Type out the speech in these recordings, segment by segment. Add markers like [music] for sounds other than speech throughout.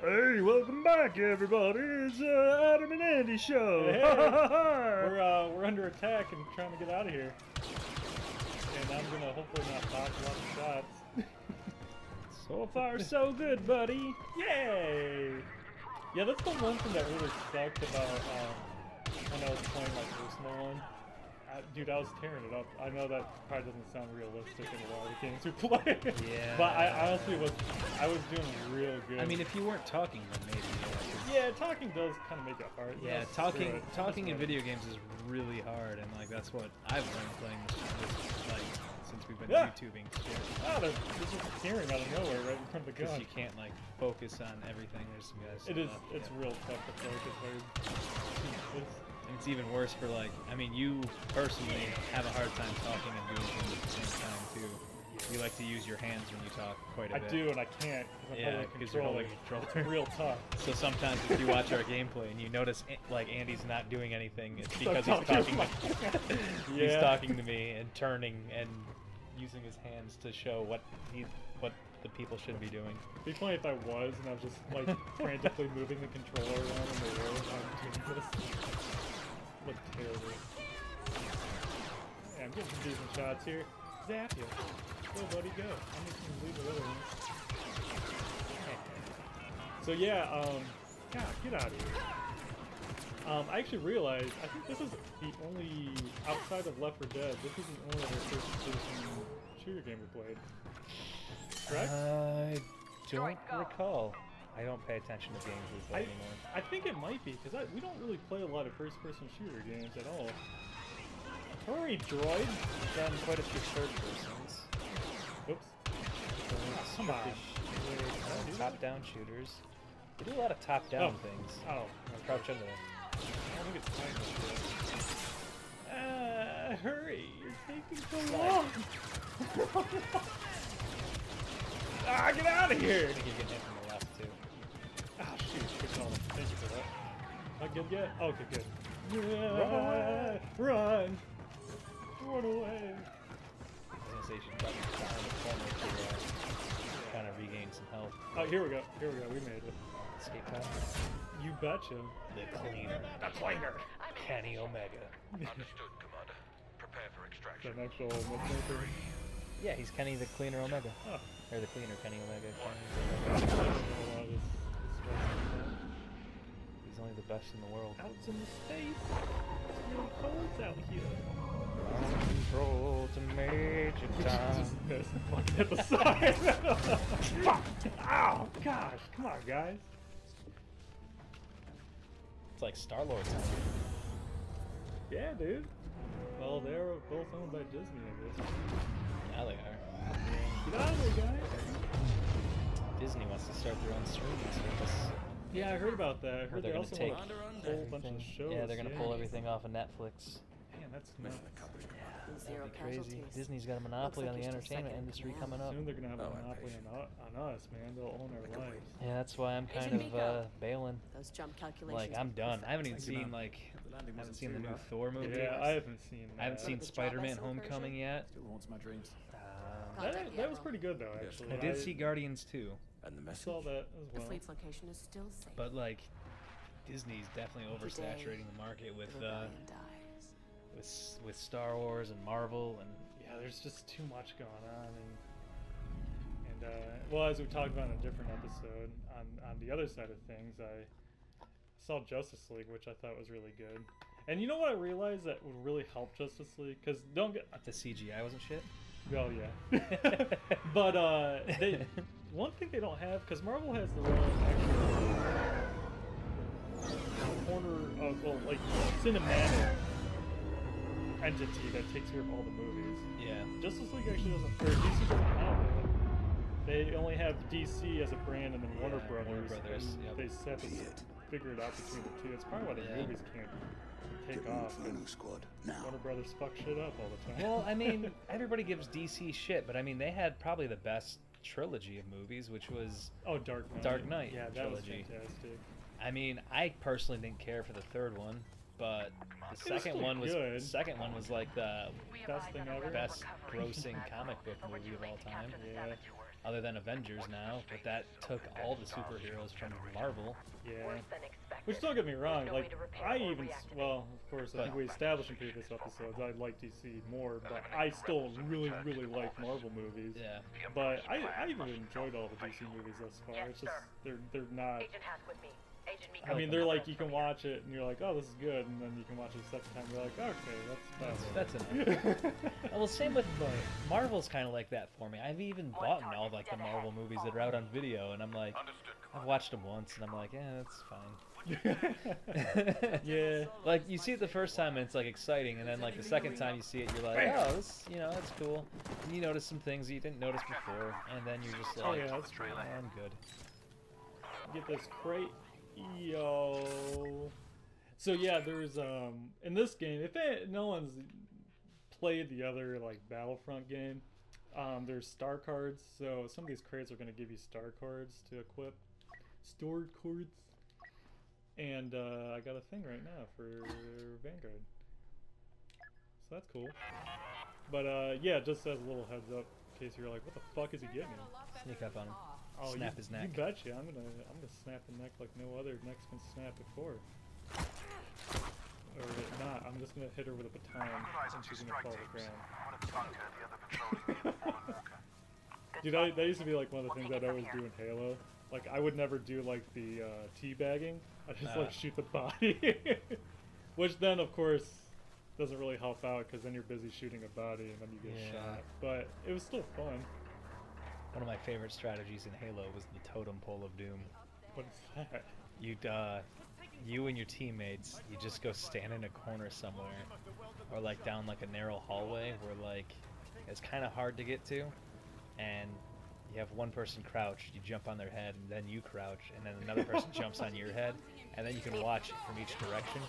Hey, welcome back, everybody. It's uh, Adam and Andy show. Hey, [laughs] we're uh, we're under attack and trying to get out of here. And I'm gonna hopefully not block a lot of shots. [laughs] so far, so good, buddy. Yay! Yeah, that's the one thing that really sucked about um, when I was playing my personal one. Dude, I was tearing it up. I know that probably doesn't sound realistic in a lot of the games we [laughs] play. Yeah. but I honestly was, I was doing real good. I mean, if you weren't talking, then maybe. Yeah, talking does kind of make it hard. yeah Screw talking it. talking in video games is really hard, and like that's what I've learned playing this, this like since we've been Yeah. YouTubing shit. fine. Ah, there's, just hearing out of nowhere right in front of the Because gun. you can't like focus on everything. There's some guys. It is. uh, It's yeah. real tough to focus. Like, it's, And it's even worse for like. I mean, you personally have a hard time talking and doing things at the same time too. You like to use your hands when you talk quite a I bit. I do, and I can't. I'm Yeah, holding 'cause you're holding control. It's real tough. [laughs] So sometimes if you watch our gameplay and you notice eh, like Andy's not doing anything, it's because he's talking. talking [laughs] He's Yeah. talking to me and turning and using his hands to show what he what the people should be doing. It'd be funny if I was, and I was just like [laughs] frantically moving the controller around in the while I'm doing this. Look terrible. Yeah, I'm getting some decent shots here. Zap you. Go, buddy, go. I'm just gonna leave the other ones. So yeah, um, God, get out of here. Um, I actually realized, I think this is the only, outside of Left 4 Dead, this is the only other first-person shooter game we played. Correct? I don't recall. I don't pay attention to games I, anymore. I think it might be because we don't really play a lot of first-person shooter games at all. Hurry, droid! Done quite a few third persons. Oops. Come on. Top-down shooters. We do a lot of top-down Oh. things. Oh, Crouch under there. I think it's fine. Ah, hurry! You're taking so long. [laughs] ah, get out of I here! Not good yet? Okay, good. Run. Run! Run away! I was gonna say you should probably behind the corner to uh, kind of regain some health. Oh, here we go. Here we go. We made it. Escape pod. You betcha. The cleaner. The cleaner. Kenny Omega. Understood, Commander. Prepare for extraction. that an actual nickname? Yeah, he's Kenny the Cleaner Omega. Oh. Or the Cleaner Kenny Omega. Kenny. don't He's only the best in the world. Out in the space. It's real cold out here. Control to Major [laughs] Tom. Yes, fucking hit the side. Fuck! [laughs] Ow! Gosh, come on, guys. It's like Star Lord. Yeah, dude. Well, they're both owned by Disney, I guess. Now they are. Get out of there, guys. Disney wants to start their own streaming service. Yeah, I heard about that. I heard they're they gonna also take want a whole bunch of shows. Yeah, they're gonna pull everything off of Netflix. Man, that's nuts. Zero That'd be crazy. Disney's got a monopoly Looks on the entertainment industry Yeah. coming up. Soon they're gonna have a Oh, I'm monopoly on, on us, man. They'll own our lives. Yeah, that's why I'm kind Agent of uh, bailing. Those jump calculations. Like I'm done. I haven't even seen man. like The I haven't seen the new rough. Thor movie. Yeah, I haven't seen that. I haven't seen Spider-Man: Homecoming version? yet. Still haunts my dreams. That, that was pretty good, though, actually. I did see Guardians too, And the I message? saw that as The fleet's location is still safe. but like Disney's definitely Today, oversaturating the market with the uh, dies. with with Star Wars and Marvel and Yeah, there's just too much going on, and and uh, well, as we talked about in a different episode, on on the other side of things, I saw Justice League, which I thought was really good. And you know what I realized that would really help Justice League? Because don't get the CGI wasn't shit. well, yeah, [laughs] but uh, they [laughs] one thing they don't have because Marvel has their own actual corner of well, like cinematic entity that takes care of all the movies. Yeah. Justice League actually doesn't, or DC doesn't have that. They only have DC as a brand and then Warner Brothers. Warner Brothers, yep. They just have to figure it out between the two. It's probably why the Yeah. movies can't take off. and squad. Warner Brothers fuck shit up all the time. Well, I mean, [laughs] everybody gives DC shit, but I mean, they had probably the best trilogy of movies, which was oh, Dark Knight. Dark Knight Yeah, that trilogy. was fantastic. I mean, I personally didn't care for the third one, but the second still one was good. the second one was like the Best thing ever. best grossing comic book movie of all time. Yeah. other than Avengers now, but that took all the superheroes from Marvel. Yeah. Worse than expected. Which don't get me wrong, No like I even, well, of course, I think we established in previous episodes I'd like to see more, but I still really, really like Marvel movies. Yeah. But I, I even enjoyed all the DC movies thus far. Yes, It's just they're they're not. Agent Hask with me. Agent Meeko. I mean, they're like you can watch it and you're like, oh, this is good, and then you can watch it a second time, and you're like, okay, that's That's, that's that's enough. [laughs] well, same with Marvel's kind of like that for me. I've even bought all like the Marvel movies that are out on video, and I'm like, Understood, I've watched them once, and I'm like, yeah, that's fine. [laughs] yeah. like you see it the first time and it's like exciting, and then like the second time you see it, you're like, oh, this, you know, that's cool. And you notice some things that you didn't notice before, and then you're just like, Oh yeah, that's oh, I'm good. get this crate yo so yeah there's um in this game if it, no one's played the other like battlefront game um there's star cards so some of these crates are going to give you star cards to equip stored cards and uh i got a thing right now for vanguard so that's cool but uh yeah just as a little heads up in case you're like what the fuck is he getting Sneak up on him. Oh, Snap you, his You neck. betcha. I'm gonna I'm gonna snap the neck like no other necks can snap before. Or not. I'm just gonna hit her with a baton and she's gonna fall to the ground. [laughs] Dude, I, that used to be like one of the things I'd always do in Halo. Like I would never do like the uh, teabagging. I just Ah. like shoot the body, [laughs] which then of course doesn't really help out because then you're busy shooting a body and then you get Yeah. shot. But it was still fun. One of my favorite strategies in Halo was the totem pole of doom. What is that? You'd, uh, you and your teammates, you just go stand in a corner somewhere, or like down like a narrow hallway where like it's kind of hard to get to, and you have one person crouched, you jump on their head, and then you crouch, and then another person jumps on your head, and then you can watch it from each direction.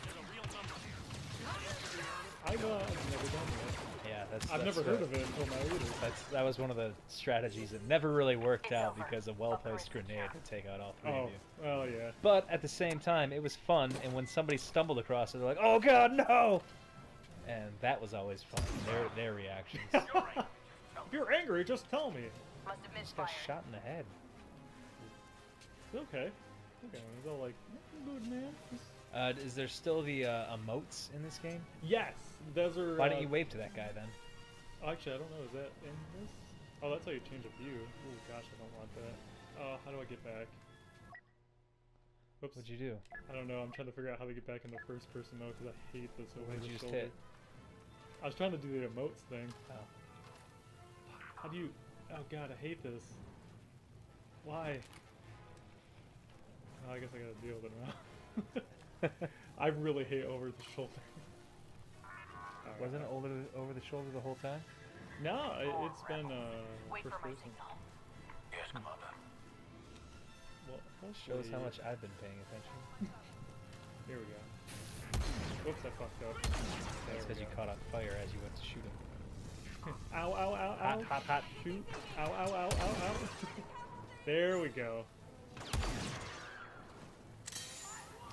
I've, uh, I've never done that. Yeah, that's. I've that's never heard of it until now either. That's that was one of the strategies that never really worked out because a well-placed grenade would take out all three of you. Oh, well, yeah. But at the same time, it was fun, and when somebody stumbled across it, they're like, "Oh God, no!" And that was always fun. Their their reactions. [laughs] if you're angry, just tell me. Must have Just got shot in the head. It's okay. Okay, he's all like, "Mm, good man. Uh, is there still the uh, emotes in this game? Yes, those are. Why uh, didn't you wave to that guy then? Actually, I don't know. Is that in this? Oh, that's how you change a view. Oh gosh, I don't want that. Uh, how do I get back? Whoops. What'd you do? I don't know. I'm trying to figure out how to get back in the first person mode because I hate this over What did the you just shoulder. hit? I was trying to do the emotes thing. Oh. How do you? Oh god, I hate this. Why? Oh, I guess I gotta deal with it now. [laughs] I really hate over the shoulder. Alright. [laughs] Wasn't it over the, over the shoulder the whole time? No, it, it's been uh, Wait first for my person. signal. Yes, Commander. Well, that Shows how much I've been paying attention. [laughs] Here we go. Whoops, I fucked up. That's There we because you caught on fire as you went to shoot him. Ow, ow, ow, ow. Hot, hot, hot. Shoot. Ow, ow, ow, ow, ow. [laughs] there we go.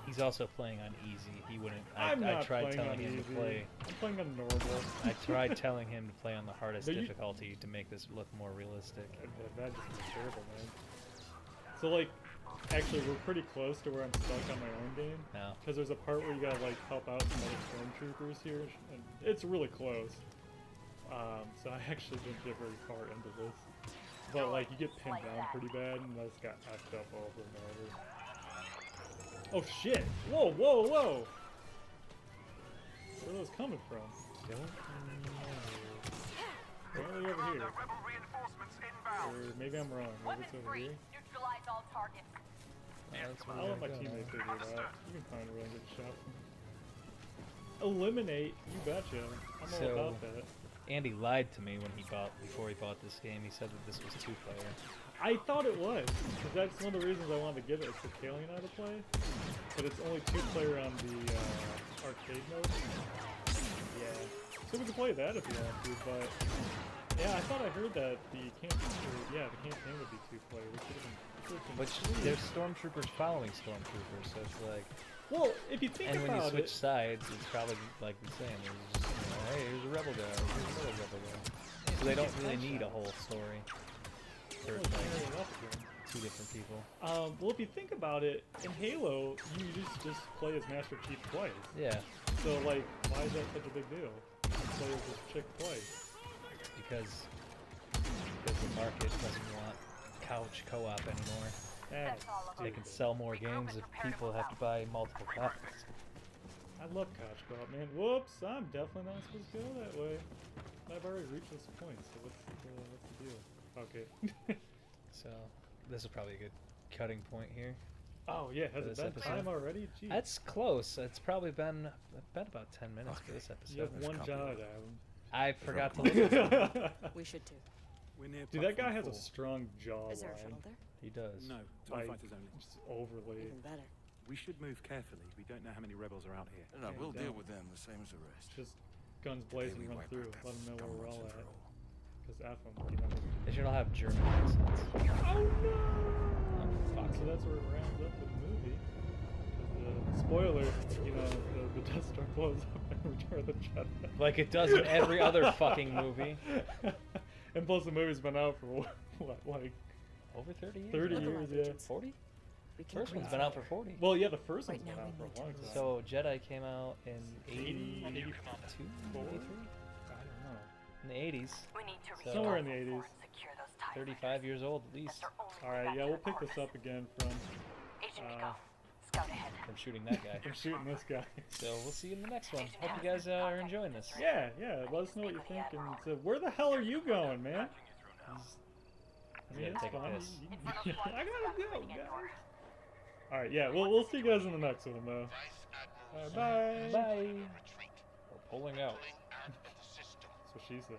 He's also playing on easy. He wouldn't. I, I'm I not tried playing telling on him easy. to play. I'm playing on normal. I tried [laughs] telling him to play on the hardest you- difficulty to make this look more realistic. That, that just terrible, man. So, like, actually, we're pretty close to where I'm stuck on my own game. No. Because there's a part where you gotta, like, help out some other stormtroopers here. And it's really close. Um, so I actually didn't get very far into this. But, like, you get pinned down pretty bad, and I just got effed up over and over. Oh, shit! Whoa, whoa, whoa! Where are those coming from? Apparently over here. Rebel reinforcements inbound. Or maybe I'm wrong. Maybe it's over here. Neutralize all targets. that's I'll let my gonna teammate figure it out. You can find a really good shot. Eliminate, you betcha. I'm all So- about that. Andy lied to me when he bought before he bought this game. He said that this was two player. I thought it was, because that's one of the reasons I wanted to give it. It's for Kaylee and I to play, but it's only two player on the uh, arcade mode. Yeah, so we can play that if you want to, but yeah, I thought I heard that the campaign, or, yeah, the campaign would be two player, which would have been freaking Which sweet. there's stormtroopers following stormtroopers, so it's like. Well, if you think And when you about switch it, sides, it's probably like the same. There's just, you know, hey, here's a rebel guy, here's another rebel guy. So they don't really need a whole story. for Oh, like turning it up again. two different people. Um, well, if you think about it, in Halo, you just just play as Master Chief twice. Yeah, So like, why is that such a big deal? You play as this chick twice. because because the market doesn't want couch co-op anymore. That's That's all of They can sell more games if people have to buy multiple copies. I love couch co-op, man. Whoops, I'm definitely not supposed to go that way. I've already reached this point, so what's the, what's the deal? Okay. [laughs] [laughs] So this is probably a good cutting point here. oh yeah, has For it been episode? time already? Jeez. That's close. It's probably been been about ten minutes for this episode. you have episode. one copy job, that. I forgot to look. At Adam. We should too. Dude, that guy has a strong jawline. Is there a shuttle there? He does. No, Like, TIE fighters only. Just overly. Even better. We should move carefully. We don't know how many rebels are out here. No, Yeah, we'll down. deal with them the same as the rest. Just guns The day blazing, run through. our Let them know where we're all at. Because F them, you know. They should all have German accents. Oh no! Oh, fuck. So that's where it rounds up the movie. uh, spoiler, you know, the, the Death Star blows up in Return of the Jedi. Like it does in every other fucking movie. [laughs] and plus, the movie's been out for what, [laughs] what like Over 30 years? 30 years, alive, yeah. 40? We can First one's breathe been out for 40. Well, yeah, the first Right one's been out for a long need to time. So Jedi came out in 80, 80, 82, 83? I don't know. In the 80s. We need to So- Somewhere in the 80s. Four and secure those 35 years old at least. their only All way right, back yeah, we'll pick this up again from uh, Meeko, scout from shooting that guy. [laughs] from shooting this guy. So we'll see you in the next one. Hope you guys uh, are enjoying this. Yeah, yeah. Let us know what you think. And so, where the hell are you going, man? I You gotta it's take a fine. piss. You- Inferno you- flight I gotta go, evacuating guys. All right, yeah. We'll we'll see you guys in the next one, though. All right, bye. Bye. We're pulling out. That's what she said.